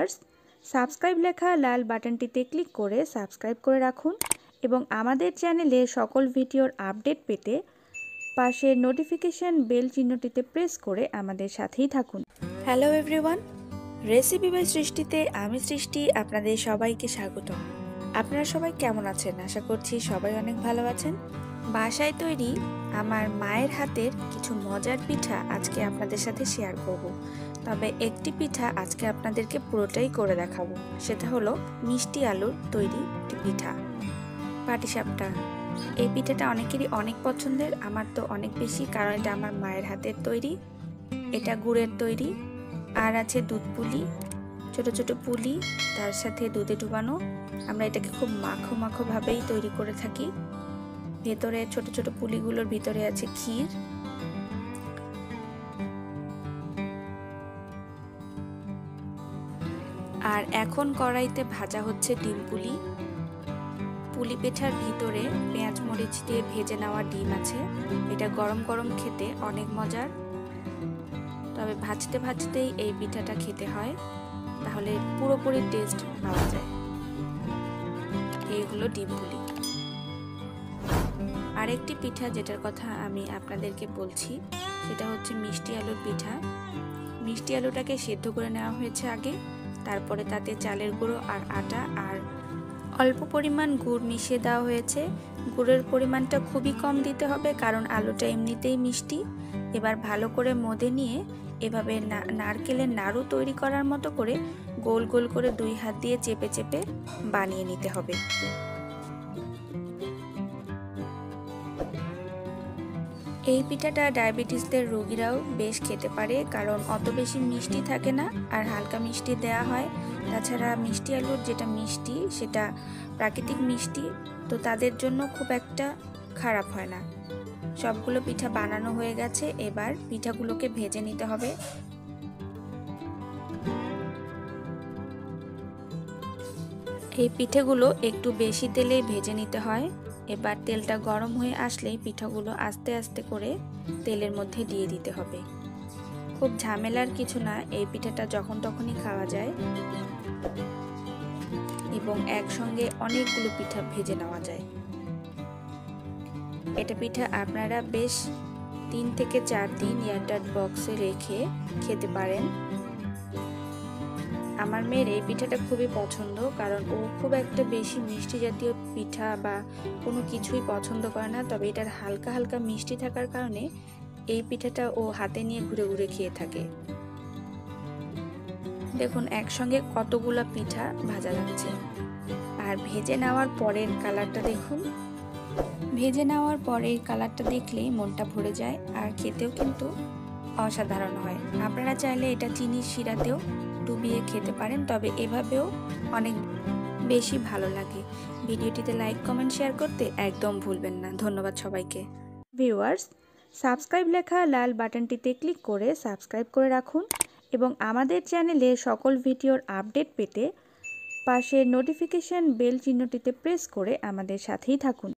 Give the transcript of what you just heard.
Viewers, subscribe লেখা লাল বাটনটিতে click করে subscribe করে রাখুন এবং আমাদের চ্যানেলে সকল ভিডিওর আপডেট পেতে পাশের নোটিফিকেশান বেল চিহ্নটিতে প্রেস করে আমাদের সাথেই থাকুন। হ্যালো এভরিওয়ান রেসিপি বাই সৃষ্টিতে আমি সৃষ্টি, আপনাদের সবাইকে স্বাগত আপনারা সবাই কেমন আছেন? আশা করছি সবাই অনেক ভালো আছেন। বাসায় তৈরি আমার মায়ের হাতের কিছু মজার পিঠা আজকে আপনাদের সাথে শেয়ার করব। তবে একটি পিঠা আজকে আপনাদেরকে পুরোটাই করে দেখাবো। সেটা হলো মিষ্টি আলুর তৈরি একটি পিঠা। পাটিসাপটা। এই পিঠাটা অনেকেরই অনেক পছন্দের, আমার তো অনেক বেশি, কারণ এটা আমার মায়ের হাতের তৈরি। এটা গুড়ের তৈরি। আর আছে দুধ পুলি, ছোট ছোট পুলি, তার সাথে দুধে ডুবানো। আমরা এটাকে খুব মাখো মাখোভাবেই তৈরি করে থাকি। ভেতরে ছোট ছোট পুলিগুলোর ভিতরে আছে ক্ষীর। আর এখন কড়াইতে ভাজা হচ্ছে ডিম পুলি। পুলি পিঠার ভিতরে পেঁয়াজ মরিচ দিয়ে ভেজে নেওয়া ডিম আছে। এটা গরম গরম খেতে অনেক মজার। তবে ভাজতে ভাজতেই এই পিঠাটা খেতে হয়। তাহলে পুরোপুরি টেস্ট পাওয়া যায়। এই হলো ডিম পুলি। আরেকটি পিঠা যেটার কথা আমি আপনাদেরকে বলছি, সেটা হচ্ছে মিষ্টি আলুর পিঠা। মিষ্টি আলুটাকে সেদ্ধ করে নেওয়া হয়েছে আগে। তারপরে তাতে চালের গুঁড়ো আর আটা আর অল্প পরিমাণ গুড় মিশিয়ে দেওয়া হয়েছে। গুড়ের পরিমাণটা খুবই কম দিতে হবে কারণ আলুটা এমনিতেই মিষ্টি। এবার ভালো করে মদে নিয়ে এভাবে নারকেলের নাড়ু তৈরি করার মতো করে গোল গোল করে দুই হাত দিয়ে চেপে চেপে বানিয়ে নিতে হবে। এই পিঠাটা ডায়াবেটিসদের রোগীরাও বেশ খেতে পারে, কারণ অত বেশি মিষ্টি থাকে না আর হালকা মিষ্টি দেয়া হয়। তাছাড়া মিষ্টি আলুর যেটা মিষ্টি, সেটা প্রাকৃতিক মিষ্টি, তো তাদের জন্য খুব একটা খারাপ হয় না। সবগুলো পিঠা বানানো হয়ে গেছে, এবার পিঠাগুলোকে ভেজে নিতে হবে। এই পিঠেগুলো একটু বেশি তেলেই ভেজে নিতে হয়। এবার তেলটা গরম হয়ে আসলেই পিঠাগুলো আস্তে আস্তে করে তেলের মধ্যে দিয়ে দিতে হবে। খুব ঝামেলার কিছু না, এই পিঠাটা যখন তখনই খাওয়া যায়। এবং একসঙ্গে অনেকগুলো পিঠা ভেজে নেওয়া যায়। এটা পিঠা আপনারা বেশ তিন থেকে চার দিন এয়ারটাইট বক্সে রেখে খেতে পারেন। আমার মেয়ের এই পিঠাটা খুবই পছন্দ, কারণ ও খুব একটা বেশি মিষ্টি জাতীয় পিঠা বা কোনো কিছুই পছন্দ করে না। তবে এটার হালকা হালকা মিষ্টি থাকার কারণে এই পিঠাটা ও হাতে নিয়ে ঘুরে ঘুরে খেয়ে থাকে। দেখুন, একসঙ্গে কতগুলো পিঠা ভাজা লাগছে। আর ভেজে নেওয়ার পরের কালারটা দেখুন। ভেজে নেওয়ার পরের কালারটা দেখলেই মনটা ভরে যায়। আর খেতেও কিন্তু অসাধারণ হয়। আপনারা চাইলে এটা চিনির শিরাতেও ডুবিয়ে খেতে পারেন, তবে এভাবেও অনেক বেশি ভালো লাগে। ভিডিওটিতে লাইক, কমেন্ট, শেয়ার করতে একদম ভুলবেন না। ধন্যবাদ সবাইকে। ভিউয়ার্স, সাবস্ক্রাইব লেখা লাল বাটনটিতে ক্লিক করে সাবস্ক্রাইব করে রাখুন এবং আমাদের চ্যানেলে সকল ভিডিওর আপডেট পেতে পাশের নোটিফিকেশান বেল চিহ্নটিতে প্রেস করে আমাদের সাথেই থাকুন।